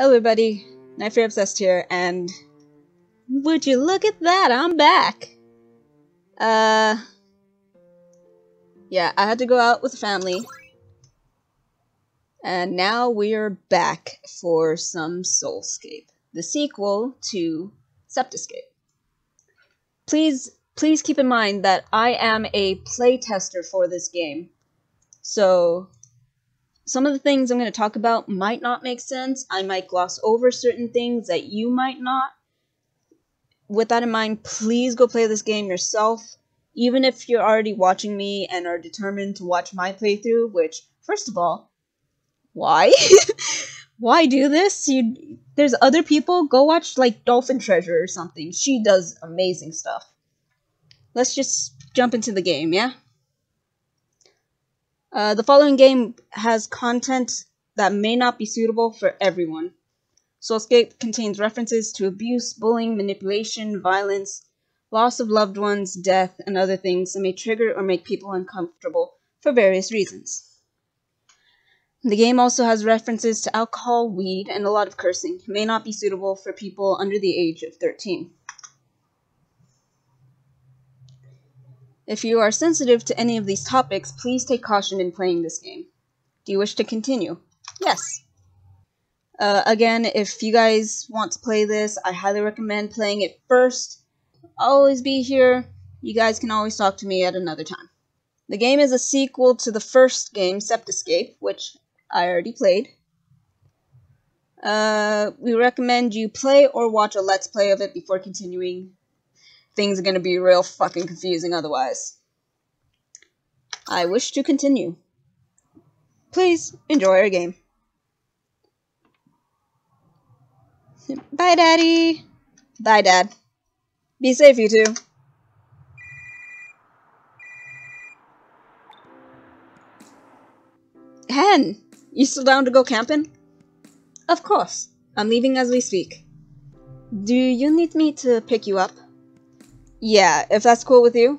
Hello everybody, Knife Obsessed here, and would you look at that, I'm back! Uh, yeah, I had to go out with the family, and now we're back for some Soulscape, the sequel to Septiscape. Please, please keep in mind that I am a playtester for this game, so some of the things I'm going to talk about might not make sense. I might gloss over certain things that you might not. With that in mind, please go play this game yourself. Even if you're already watching me and are determined to watch my playthrough, which, first of all, why? why do this? You, there's other people. Go watch like Dolphin Treasure or something. She does amazing stuff. Let's just jump into the game, yeah? Uh, the following game has content that may not be suitable for everyone. Soulscape contains references to abuse, bullying, manipulation, violence, loss of loved ones, death, and other things that may trigger or make people uncomfortable for various reasons. The game also has references to alcohol, weed, and a lot of cursing. It may not be suitable for people under the age of 13. If you are sensitive to any of these topics, please take caution in playing this game. Do you wish to continue? Yes. Uh, again, if you guys want to play this, I highly recommend playing it first. I'll always be here. You guys can always talk to me at another time. The game is a sequel to the first game, Septiscape, which I already played. Uh, we recommend you play or watch a Let's Play of it before continuing things are going to be real fucking confusing otherwise. I wish to continue. Please enjoy our game. Bye, Daddy. Bye, Dad. Be safe, you two. Hen, you still down to go camping? Of course. I'm leaving as we speak. Do you need me to pick you up? Yeah, if that's cool with you.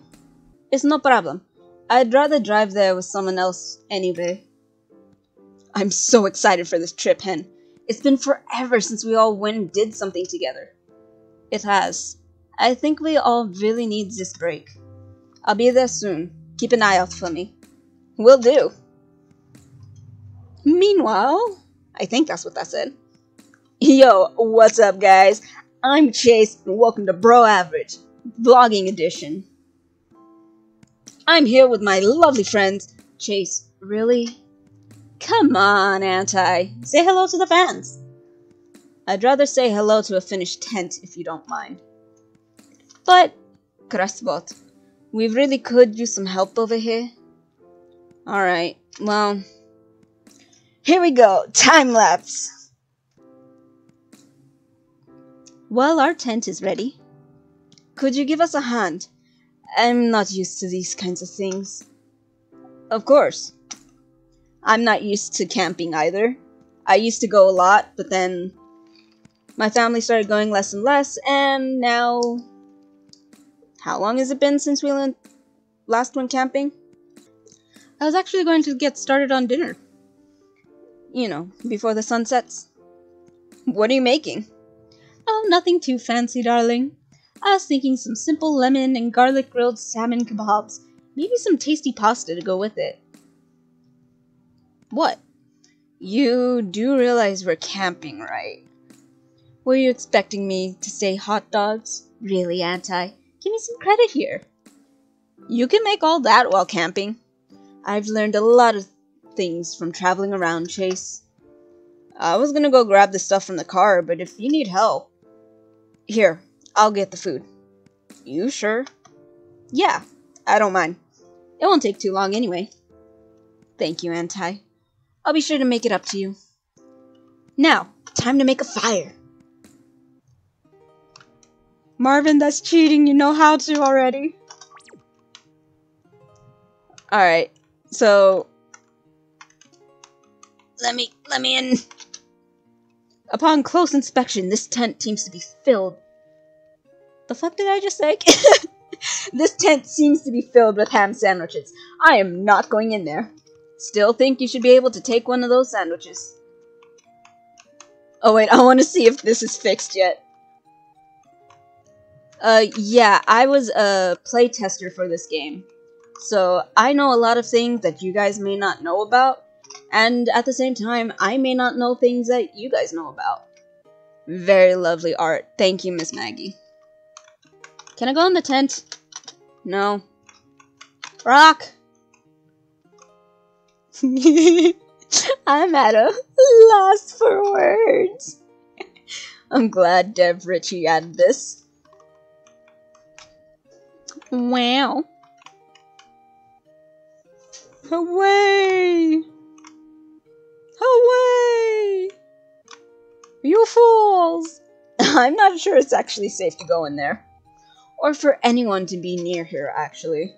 It's no problem. I'd rather drive there with someone else anyway. I'm so excited for this trip, Hen. It's been forever since we all went and did something together. It has. I think we all really need this break. I'll be there soon. Keep an eye out for me. Will do. Meanwhile, I think that's what that said. Yo, what's up, guys? I'm Chase, and welcome to Bro Average vlogging edition. I'm here with my lovely friends. Chase. Really? Come on, Anti. Say hello to the fans. I'd rather say hello to a finished tent if you don't mind. But, Krasbot, we really could use some help over here. Alright, well, here we go. Time lapse. Well, our tent is ready. Could you give us a hand? I'm not used to these kinds of things. Of course. I'm not used to camping either. I used to go a lot, but then my family started going less and less, and now. How long has it been since we went, last went camping? I was actually going to get started on dinner. You know, before the sun sets. What are you making? Oh, nothing too fancy, darling. I was thinking some simple lemon and garlic grilled salmon kebabs. Maybe some tasty pasta to go with it. What? You do realize we're camping, right? Were you expecting me to say hot dogs? Really, Anti? Give me some credit here. You can make all that while camping. I've learned a lot of things from traveling around, Chase. I was gonna go grab the stuff from the car, but if you need help. Here, I'll get the food. You sure? Yeah, I don't mind. It won't take too long anyway. Thank you, Anti. I'll be sure to make it up to you. Now, time to make a fire. Marvin, that's cheating. You know how to already. Alright, so... Let me, let me in. Upon close inspection, this tent seems to be filled the fuck did I just say? this tent seems to be filled with ham sandwiches. I am not going in there. Still think you should be able to take one of those sandwiches. Oh wait, I want to see if this is fixed yet. Uh, yeah, I was a playtester for this game. So, I know a lot of things that you guys may not know about, and at the same time, I may not know things that you guys know about. Very lovely art. Thank you, Miss Maggie. Can I go in the tent? No. Rock! I'm at a loss for words. I'm glad Dev Richie added this. Wow. Away! Away! You fools! I'm not sure it's actually safe to go in there. Or for anyone to be near here, actually.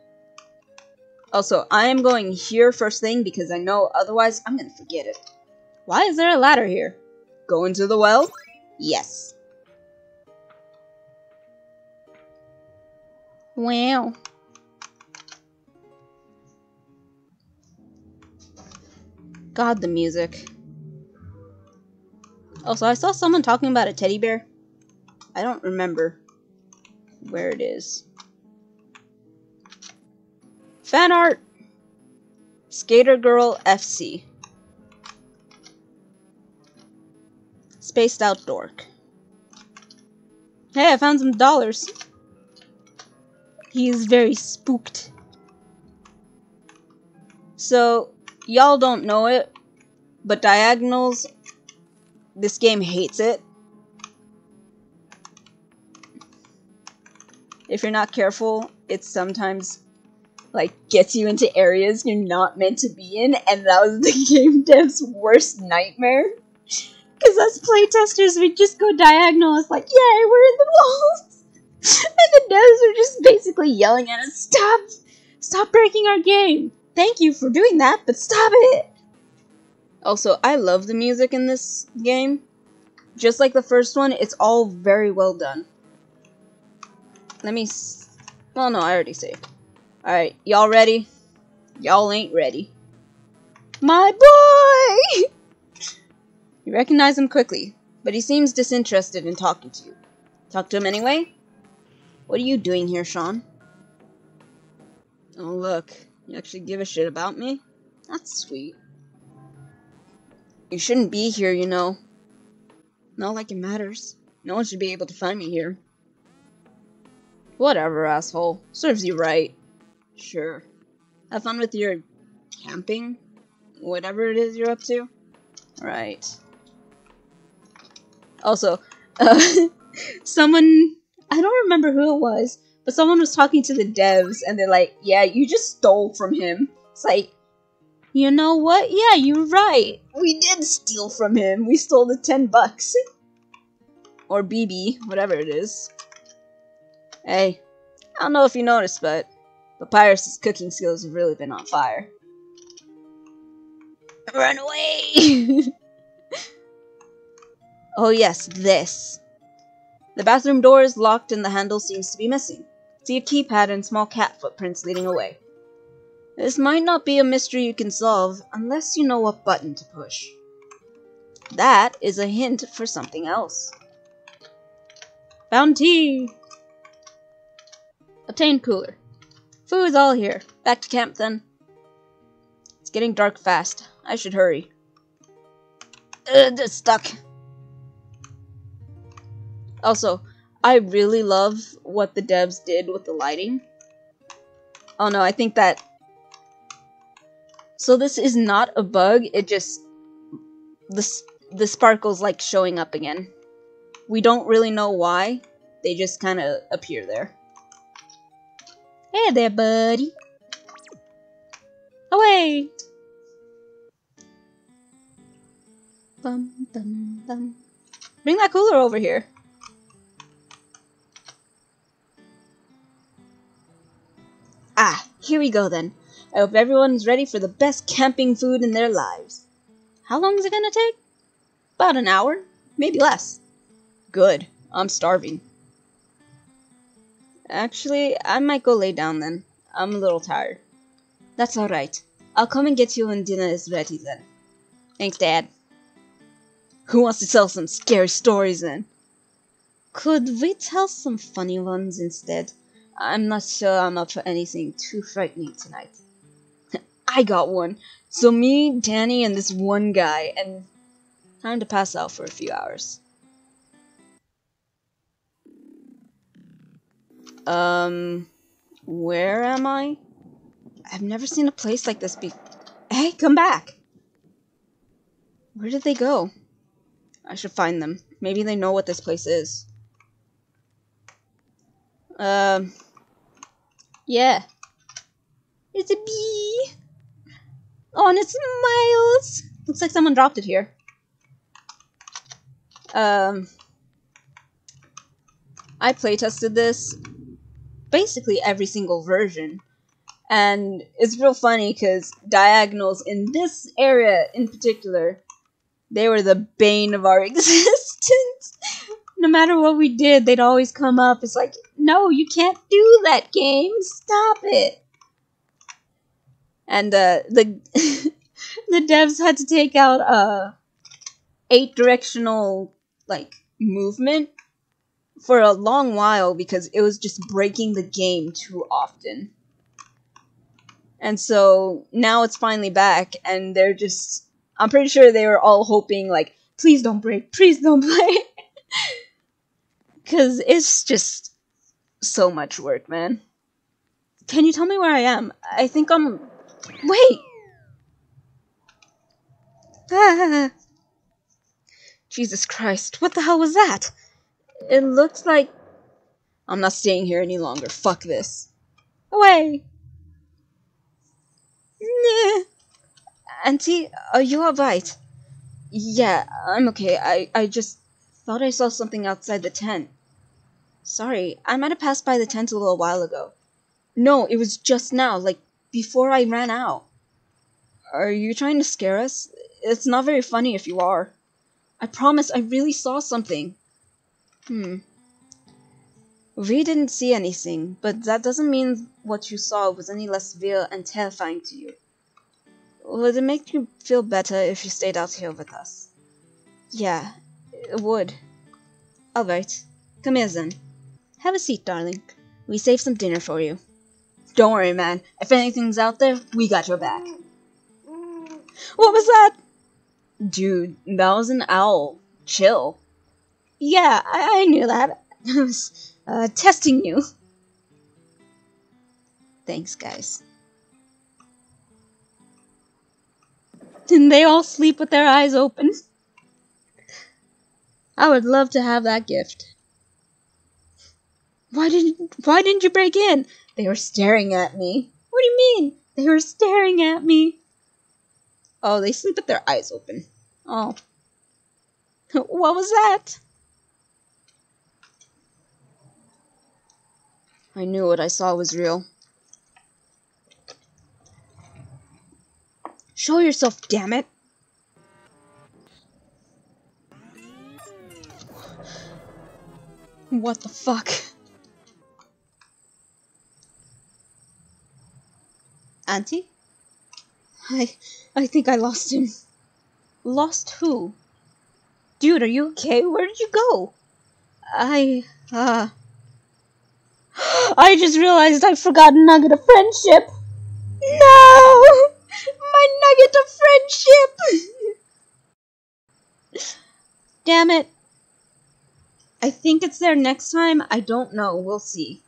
Also, I am going here first thing because I know otherwise I'm gonna forget it. Why is there a ladder here? Go into the well? Yes. Wow. God, the music. Also, I saw someone talking about a teddy bear. I don't remember where it is. Fan art! Skater Girl FC. Spaced Out Dork. Hey, I found some dollars. He is very spooked. So, y'all don't know it, but diagonals, this game hates it. If you're not careful, it sometimes like gets you into areas you're not meant to be in, and that was the game dev's worst nightmare. Because us playtesters, we just go diagonal. It's like, yay, we're in the walls. and the devs are just basically yelling at us, stop, stop breaking our game. Thank you for doing that, but stop it. Also, I love the music in this game. Just like the first one, it's all very well done. Let me... well, oh, no, I already saved. Alright, y'all ready? Y'all ain't ready. My boy! you recognize him quickly, but he seems disinterested in talking to you. Talk to him anyway? What are you doing here, Sean? Oh, look. You actually give a shit about me? That's sweet. You shouldn't be here, you know. Not like it matters. No one should be able to find me here. Whatever, asshole. Serves you right. Sure. Have fun with your camping? Whatever it is you're up to? Right. Also, uh, someone, I don't remember who it was, but someone was talking to the devs and they're like, yeah, you just stole from him. It's like, you know what? Yeah, you're right. We did steal from him. We stole the 10 bucks. or BB, whatever it is. Hey, I don't know if you noticed, but Papyrus's cooking skills have really been on fire. Run away! oh yes, this. The bathroom door is locked and the handle seems to be missing. See a keypad and small cat footprints leading away. This might not be a mystery you can solve unless you know what button to push. That is a hint for something else. Found tea! Obtain cooler. Food's all here. Back to camp then. It's getting dark fast. I should hurry. Ugh, stuck. Also, I really love what the devs did with the lighting. Oh no, I think that... So this is not a bug, it just... The, the sparkle's like showing up again. We don't really know why, they just kind of appear there. Hey there, buddy. Away! Bum, bum, bum. Bring that cooler over here. Ah, here we go then. I hope everyone's ready for the best camping food in their lives. How long is it gonna take? About an hour, maybe less. Good, I'm starving. Actually, I might go lay down then. I'm a little tired. That's alright. I'll come and get you when dinner is ready then. Thanks, Dad. Who wants to tell some scary stories then? Could we tell some funny ones instead? I'm not sure I'm up for anything too frightening tonight. I got one. So me, Danny, and this one guy, and time to pass out for a few hours. Um, where am I? I've never seen a place like this before. Hey, come back! Where did they go? I should find them. Maybe they know what this place is. Um, yeah. It's a bee! Oh, and it smiles! Looks like someone dropped it here. Um, I playtested this basically every single version. And it's real funny because diagonals in this area in particular, they were the bane of our existence. no matter what we did, they'd always come up. It's like, no, you can't do that game. Stop it. And uh, the the devs had to take out uh, eight directional like movement for a long while because it was just breaking the game too often. And so now it's finally back, and they're just. I'm pretty sure they were all hoping, like, please don't break, please don't break. Because it's just so much work, man. Can you tell me where I am? I think I'm. Wait! Ah. Jesus Christ, what the hell was that? It looks like... I'm not staying here any longer. Fuck this. Away! Nah. Anti, are you alright? Yeah, I'm okay. I, I just thought I saw something outside the tent. Sorry, I might have passed by the tent a little while ago. No, it was just now, like before I ran out. Are you trying to scare us? It's not very funny if you are. I promise I really saw something. Hmm. We didn't see anything, but that doesn't mean what you saw was any less real and terrifying to you. Would it make you feel better if you stayed out here with us? Yeah, it would. Alright, come here then. Have a seat, darling. We saved some dinner for you. Don't worry, man. If anything's out there, we got your back. What was that? Dude, that was an owl. Chill. Yeah, I, I knew that. I was uh, testing you. Thanks, guys. Didn't they all sleep with their eyes open? I would love to have that gift. Why didn't Why didn't you break in? They were staring at me. What do you mean? They were staring at me. Oh, they sleep with their eyes open. Oh. What was that? I knew what I saw was real. Show yourself, damn it! What the fuck? Anti? I... I think I lost him. Lost who? Dude, are you okay? Where did you go? I... uh... I just realized I forgot Nugget of Friendship. No! My Nugget of Friendship! Damn it. I think it's there next time. I don't know. We'll see.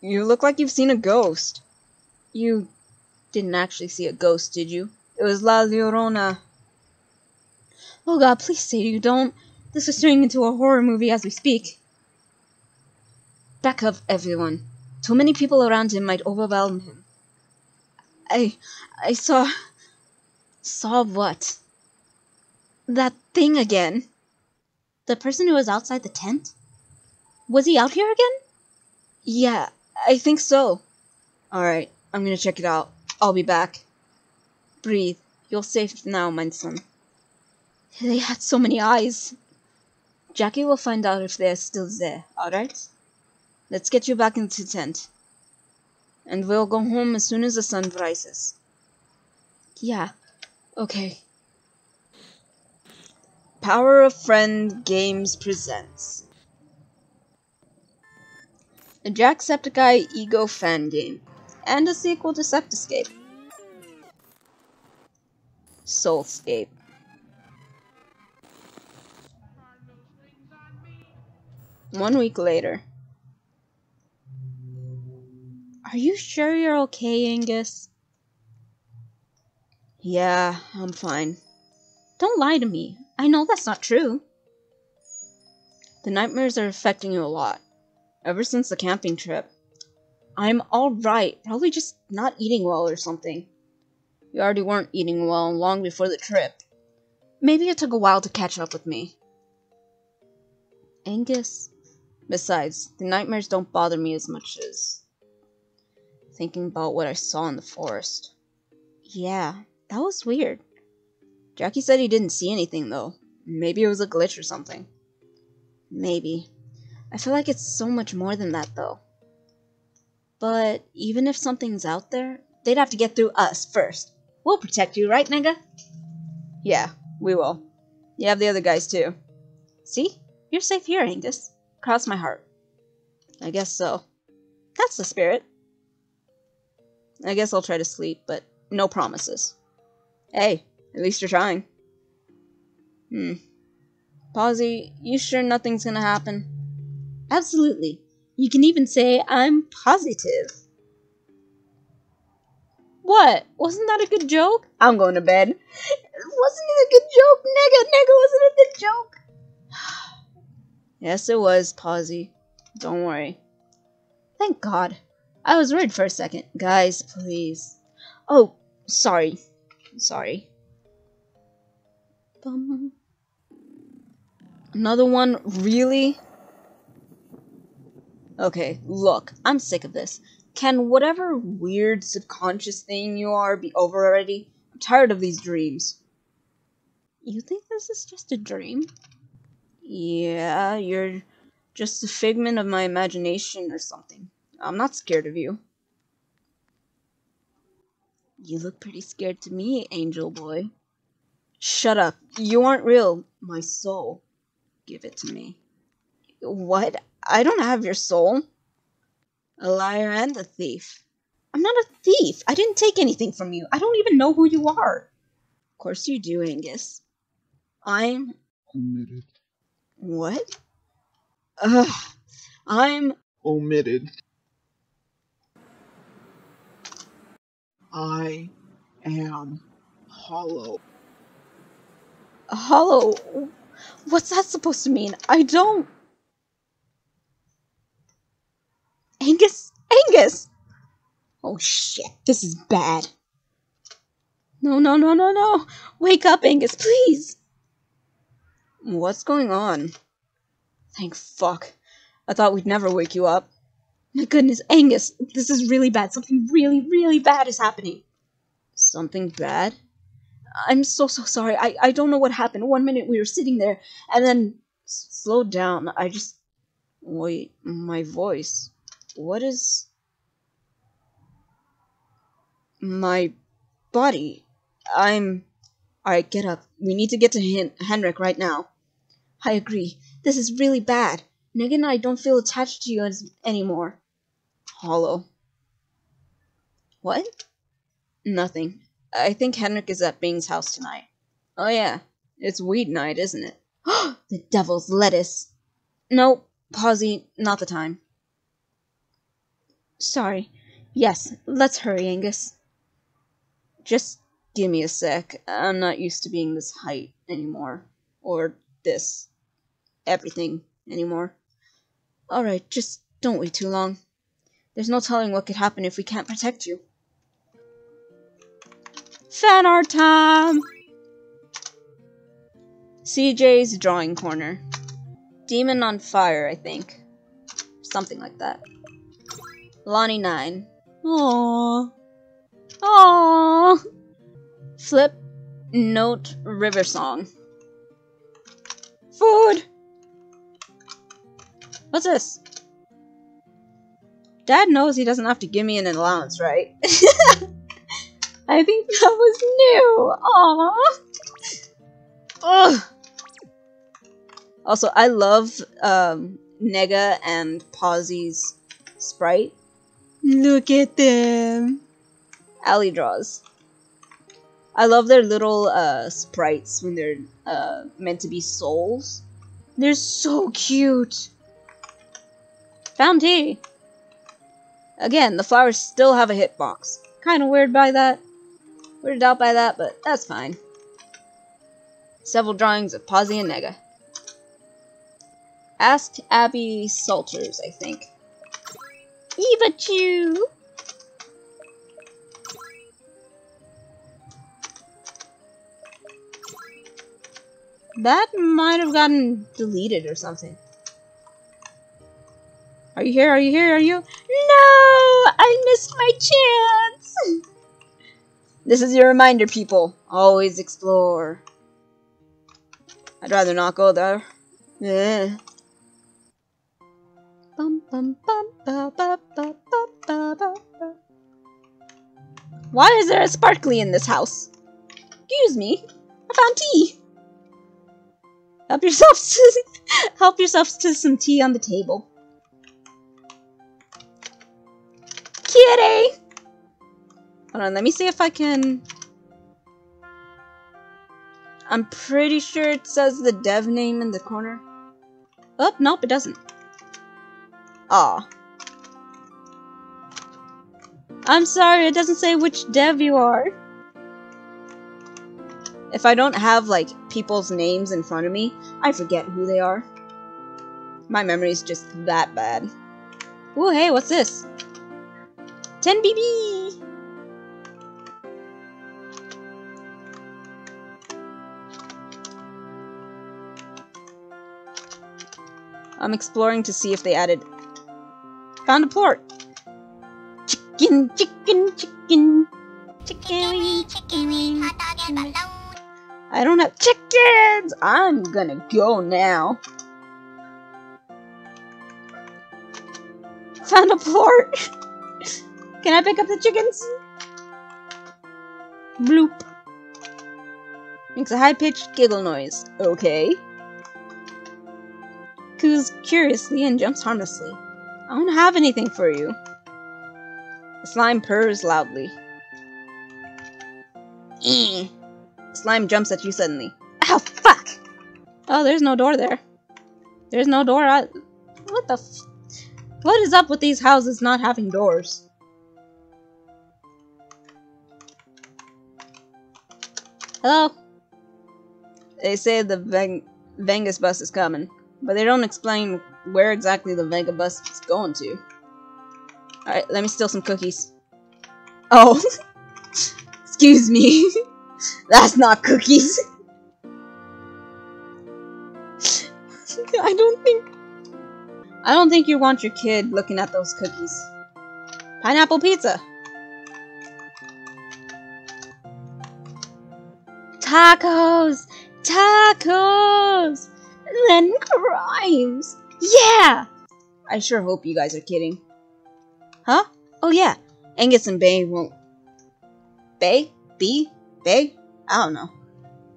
You look like you've seen a ghost. You didn't actually see a ghost, did you? It was La Llorona. Oh god, please say you don't. This is turning into a horror movie as we speak. Back up, everyone. Too many people around him might overwhelm him. I... I saw... Saw what? That thing again. The person who was outside the tent? Was he out here again? Yeah, I think so. Alright, I'm gonna check it out. I'll be back. Breathe. You're safe now, my son. They had so many eyes. Jackie will find out if they're still there, alright? Let's get you back into the tent. And we'll go home as soon as the sun rises. Yeah, okay. Power of Friends Games presents a Jacksepticeye Ego fan game and a sequel to Septiscape. Soulscape. One week later. Are you sure you're okay, Angus? Yeah, I'm fine. Don't lie to me. I know that's not true. The nightmares are affecting you a lot. Ever since the camping trip. I'm alright. Probably just not eating well or something. You already weren't eating well long before the trip. Maybe it took a while to catch up with me. Angus. Besides, the nightmares don't bother me as much as thinking about what I saw in the forest. Yeah, that was weird. Jackie said he didn't see anything, though. Maybe it was a glitch or something. Maybe. I feel like it's so much more than that, though. But even if something's out there, they'd have to get through us first. We'll protect you, right, Nega? Yeah, we will. You have the other guys, too. See? You're safe here, Angus. Cross my heart. I guess so. That's the spirit. I guess I'll try to sleep, but no promises. Hey, at least you're trying. Hmm. Posy, you sure nothing's gonna happen? Absolutely. You can even say I'm positive. What? Wasn't that a good joke? I'm going to bed. Wasn't it a good joke, Nega? Nega, wasn't it a good joke? yes, it was, Posy. Don't worry. Thank God. I was worried for a second. Guys, please. Oh, sorry. Sorry. Bum. Another one? Really? Okay, look, I'm sick of this. Can whatever weird subconscious thing you are be over already? I'm tired of these dreams. You think this is just a dream? Yeah, you're just a figment of my imagination or something. I'm not scared of you. You look pretty scared to me, angel boy. Shut up. You aren't real. My soul. Give it to me. What? I don't have your soul. A liar and a thief. I'm not a thief. I didn't take anything from you. I don't even know who you are. Of course you do, Angus. I'm omitted. What? Ugh. I'm Omitted. I am hollow. hollow. What's that supposed to mean? I don't. Angus? Angus! Oh shit, this is bad. No, no, no, no, no. Wake up, Angus, please. What's going on? Thank fuck. I thought we'd never wake you up. My goodness, Angus, this is really bad. Something really, really bad is happening. Something bad? I'm so, so sorry. I, I don't know what happened. One minute we were sitting there, and then slow down. I just. Wait, my voice. What is. My body. I'm. Alright, get up. We need to get to Hen- Henrik right now. I agree. This is really bad. Neg and I don't feel attached to you as- anymore. Hollow. What? Nothing. I think Henrik is at Bing's house tonight. Oh yeah, it's weed night, isn't it? the devil's lettuce. No, Posy, not the time. Sorry. Yes, let's hurry, Angus. Just give me a sec. I'm not used to being this height anymore. Or this. Everything anymore. Alright, just don't wait too long. There's no telling what could happen if we can't protect you. Fan art time! CJ's drawing corner. Demon on fire, I think. Something like that. Lonnie 9. Aww. Aww. Flip. Note. River song. Food! What's this? Dad knows he doesn't have to give me an allowance, right? I think that was new. Aww. Ugh. Also, I love um, Nega and Pawsy's sprite. Look at them. Alley draws. I love their little uh, sprites when they're uh, meant to be souls. They're so cute. Found tea. Again, the flowers still have a hitbox. Kind of weird by that. Weirded out by that, but that's fine. Several drawings of Pawsy and Nega. Ask Abby Salters, I think. Eva Chew! That might have gotten deleted or something. Are you here? Are you here? Are you? No! I missed my chance! this is your reminder, people. Always explore. I'd rather not go there. Yeah. Why is there a sparkly in this house? Excuse me. I found tea. Help yourself to help yourself to some tea on the table. Kitty! Hold on, let me see if I can... I'm pretty sure it says the dev name in the corner. Oh, nope, it doesn't. Aw. I'm sorry, it doesn't say which dev you are. If I don't have, like, people's names in front of me, I forget who they are. My memory's just that bad. Ooh, hey, what's this? 10 BB! I'm exploring to see if they added... Found a plort! Chicken, chicken, chicken! Chicken, chicken, chicken. I don't have chickens! I'm gonna go now. Found a plort! Can I pick up the chickens? Bloop. Makes a high-pitched giggle noise. Okay. Coos curiously and jumps harmlessly. I don't have anything for you. The slime purrs loudly. Eh. Slime jumps at you suddenly. Ow, fuck! Oh, there's no door there. There's no door. I what the f What is up with these houses not having doors? Hello? They say the Veng Vengus bus is coming, but they don't explain where exactly the Venga bus is going to. Alright, let me steal some cookies. Oh. Excuse me. That's not cookies. I don't think... I don't think you want your kid looking at those cookies. Pineapple pizza. Tacos! Tacos! Then crimes! Yeah! I sure hope you guys are kidding. Huh? Oh yeah, Angus and Bay won't... Bay? B? Bay? I don't know.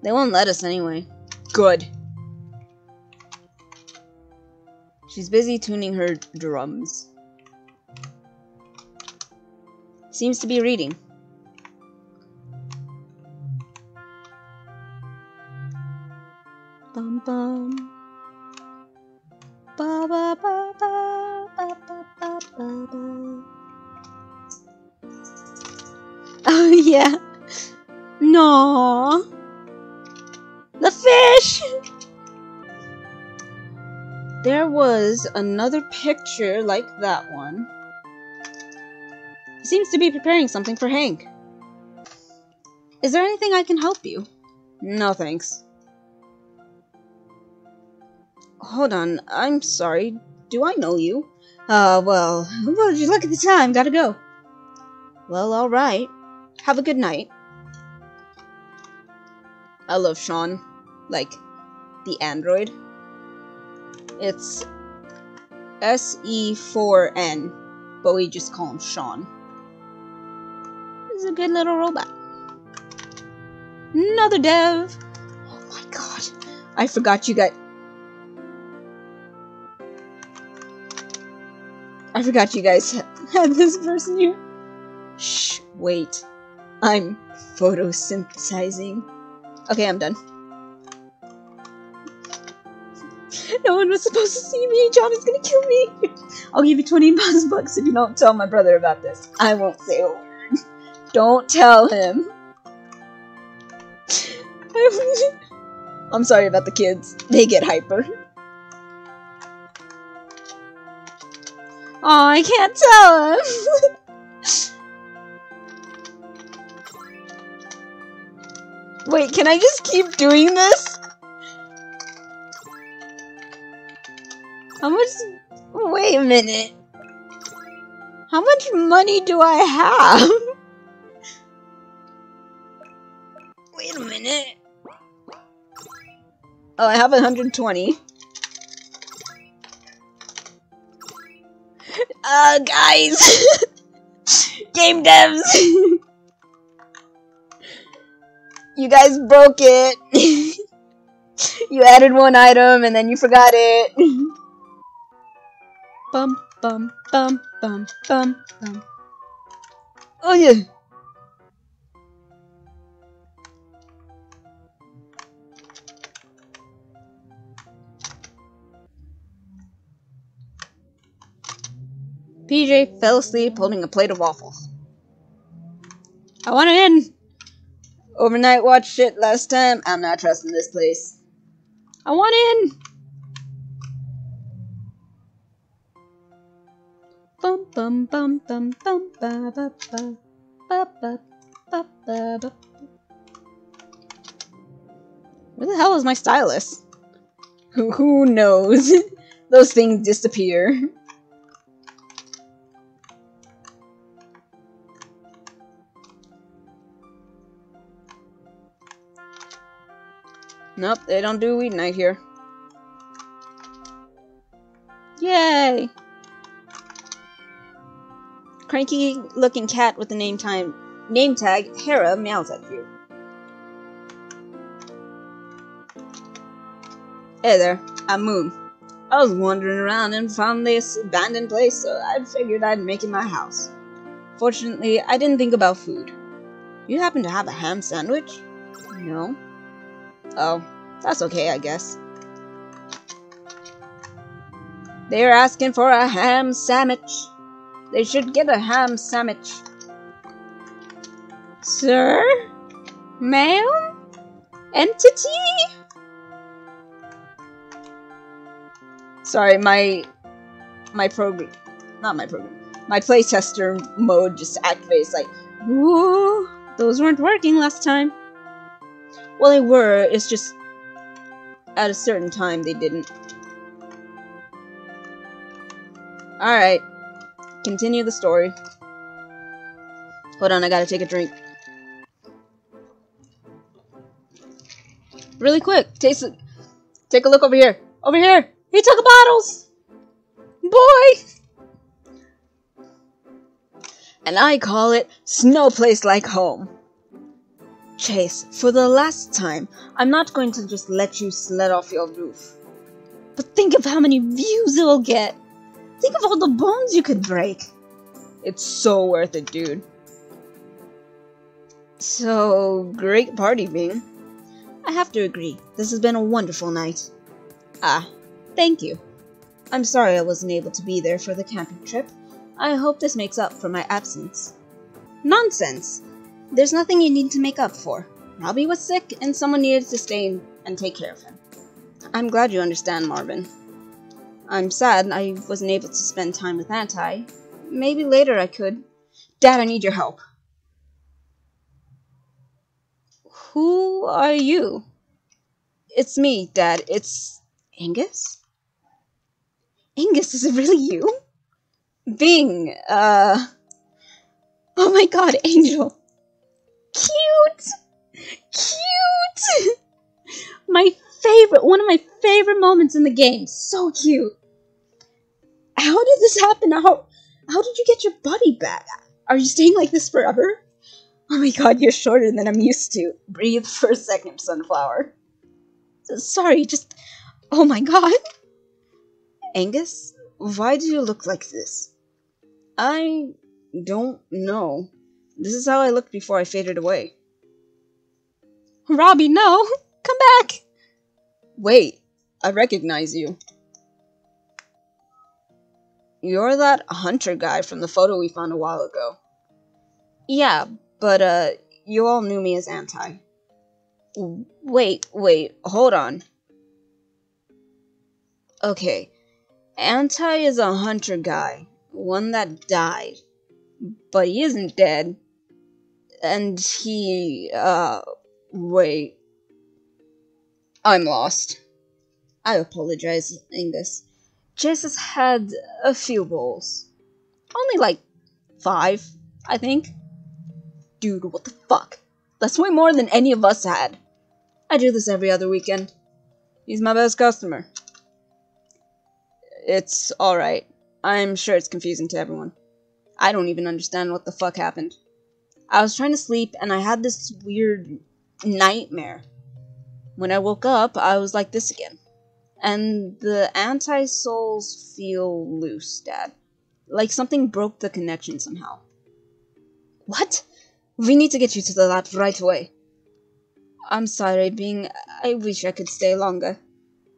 They won't let us anyway. Good. She's busy tuning her drums. Seems to be reading. Bum bum. Ba ba ba ba ba ba ba ba ba. Oh yeah. No. The fish. There was another picture like that one. He seems to be preparing something for Hank. Is there anything I can help you? No, thanks. Hold on, I'm sorry. Do I know you? Uh, well, well, just look at the time. Gotta go. Well, alright. Have a good night. I love Sean. Like, the android. It's SE4N, but we just call him Sean. He's a good little robot. Another dev. Oh my god. I forgot you got I forgot you guys had this person here. Shh, wait. I'm photosynthesizing. Okay, I'm done. No one was supposed to see me. John is gonna kill me. I'll give you 20 bucks if you don't tell my brother about this. I won't say a word. Don't tell him. I'm sorry about the kids. They get hyper. Oh, I can't tell him. Wait, can I just keep doing this? How much? Wait a minute. How much money do I have? Wait a minute. Oh, I have 120. Uh, guys! Game devs! you guys broke it! you added one item and then you forgot it. bum, bum, bum, bum, bum, bum. Oh yeah! PJ fell asleep holding a plate of waffles. I want in. Overnight watch shit last time. I'm not trusting this place. I want in. Bum bum bum bum bum ba ba ba ba ba ba ba ba. Where the hell is my stylus? Who who knows? Those things disappear. Nope, they don't do weed night here. Yay! Cranky looking cat with the name time name tag Hera meows at you. Hey there, I'm Moon. I was wandering around and found this abandoned place, so I figured I'd make it my house. Fortunately, I didn't think about food. You happen to have a ham sandwich? No. Oh, that's okay, I guess. They're asking for a ham sandwich. They should get a ham sandwich. Sir? Ma'am? Entity? Sorry, my my program not my program. My playtester mode just activates like, ooh, those weren't working last time. Well, they were, it's just at a certain time they didn't. Alright. Continue the story. Hold on, I gotta take a drink. Really quick, taste it. Take a look over here. Over here! He took bottles! Boy! And I call it Snow Place Like Home. Chase, for the last time, I'm not going to just let you sled off your roof. But think of how many views it'll get. Think of all the bones you could break. It's so worth it, dude. So, great party, Bing. I have to agree, this has been a wonderful night. Ah, thank you. I'm sorry I wasn't able to be there for the camping trip. I hope this makes up for my absence. Nonsense! There's nothing you need to make up for. Robbie was sick, and someone needed to stay and take care of him. I'm glad you understand, Marvin. I'm sad I wasn't able to spend time with Anti. Maybe later I could. Dad, I need your help. Who are you? It's me, Dad. It's Angus? Angus, is it really you? Bing, uh. Oh my god, Angel. Cute! Cute! my favorite, one of my favorite moments in the game. So cute. How did this happen? How, how did you get your buddy back? Are you staying like this forever? Oh my god, you're shorter than I'm used to. Breathe for a second, Sunflower. Sorry, just. Oh my god. Angus, why do you look like this? I don't know. This is how I looked before I faded away. Robbie, no! Come back! Wait, I recognize you. You're that hunter guy from the photo we found a while ago. Yeah, but uh, you all knew me as Anti. Wait, wait, hold on. Okay, Anti is a hunter guy, one that died. But he isn't dead. And he, uh, wait. I'm lost. I apologize, Angus. Jesus had a few bowls. Only like five, I think. Dude, what the fuck? That's way more than any of us had. I do this every other weekend. He's my best customer. It's alright. I'm sure it's confusing to everyone. I don't even understand what the fuck happened. I was trying to sleep and I had this weird nightmare. When I woke up, I was like this again. And the anti souls feel loose, Dad. Like something broke the connection somehow. What? We need to get you to the lab right away. I'm sorry, Bing. I wish I could stay longer.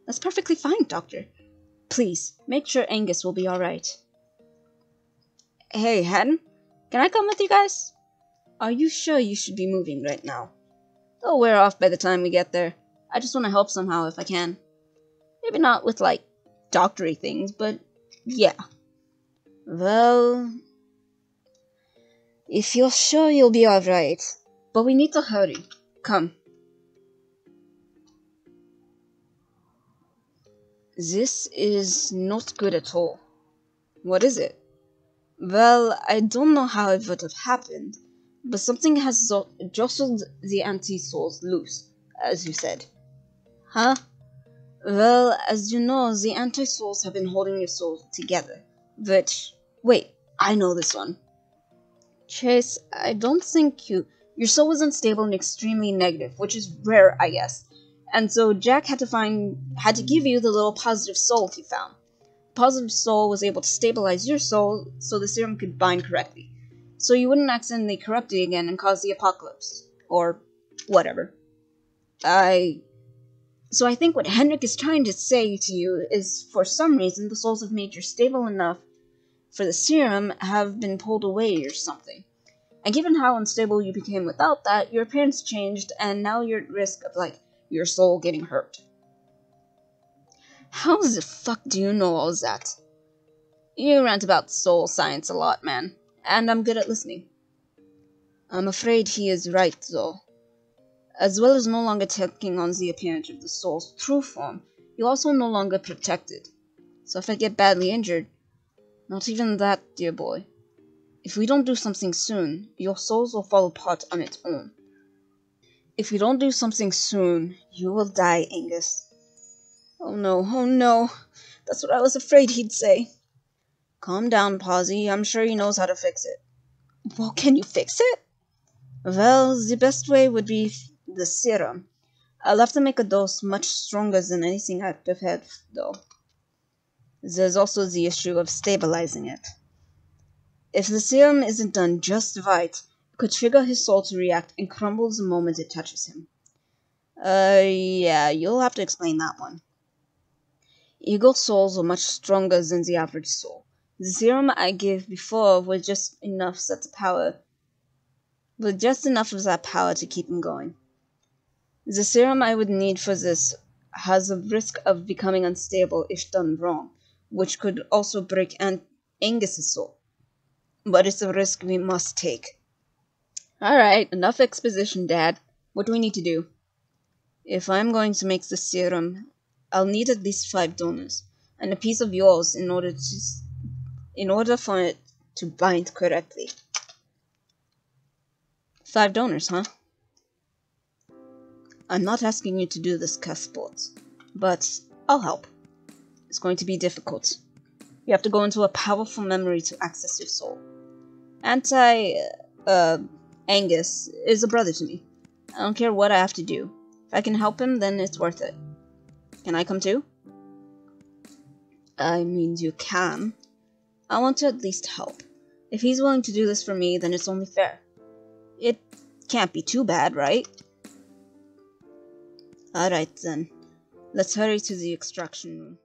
That's perfectly fine, Doctor. Please, make sure Angus will be alright. Hey, Hatton, can I come with you guys? Are you sure you should be moving right now? They'll wear off by the time we get there. I just want to help somehow if I can. Maybe not with, like, doctory things, but yeah. Well, if you're sure you'll be alright. But we need to hurry. Come. This is not good at all. What is it? Well, I don't know how it would have happened, but something has jostled the anti-souls loose, as you said. Huh? Well, as you know, the anti-souls have been holding your soul together. But, wait, I know this one. Chase, I don't think you... Your soul was unstable and extremely negative, which is rare, I guess. And so Jack had to find... had to give you the little positive soul he found. Positive soul was able to stabilize your soul so the serum could bind correctly. So you wouldn't accidentally corrupt it again and cause the apocalypse. Or whatever. I so I think what Henrik is trying to say to you is for some reason the souls of major stable enough for the serum have been pulled away or something. And given how unstable you became without that, your appearance changed and now you're at risk of like your soul getting hurt. How the fuck do you know all that? You rant about soul science a lot, man, and I'm good at listening. I'm afraid he is right, though. As well as no longer taking on the appearance of the soul's true form, you're also no longer protected. So if I get badly injured, not even that, dear boy. If we don't do something soon, your souls will fall apart on its own. If we don't do something soon, you will die, Angus. Oh no, oh no. That's what I was afraid he'd say. Calm down, Posy. I'm sure he knows how to fix it. Well, can you fix it? Well, the best way would be the serum. I'll have to make a dose much stronger than anything I've prepared, though. There's also the issue of stabilizing it. If the serum isn't done just right, it could trigger his soul to react and crumble the moment it touches him. Uh, yeah, you'll have to explain that one. Ego souls are much stronger than the average soul. The serum I gave before was just enough that power, was just enough of that power to keep him going. The serum I would need for this has a risk of becoming unstable if done wrong, which could also break An- Angus's soul. But it's a risk we must take. Alright, enough exposition, Dad. What do we need to do? If I'm going to make the serum, I'll need at least five donors, and a piece of yours in order to in order for it to bind correctly. Five donors, huh? I'm not asking you to do this sport, but I'll help. It's going to be difficult. You have to go into a powerful memory to access your soul. Anti, uh, Angus is a brother to me. I don't care what I have to do. If I can help him, then it's worth it. Can I come too? I mean, you can. I want to at least help. If he's willing to do this for me, then it's only fair. It can't be too bad, right? Alright then. Let's hurry to the extraction room.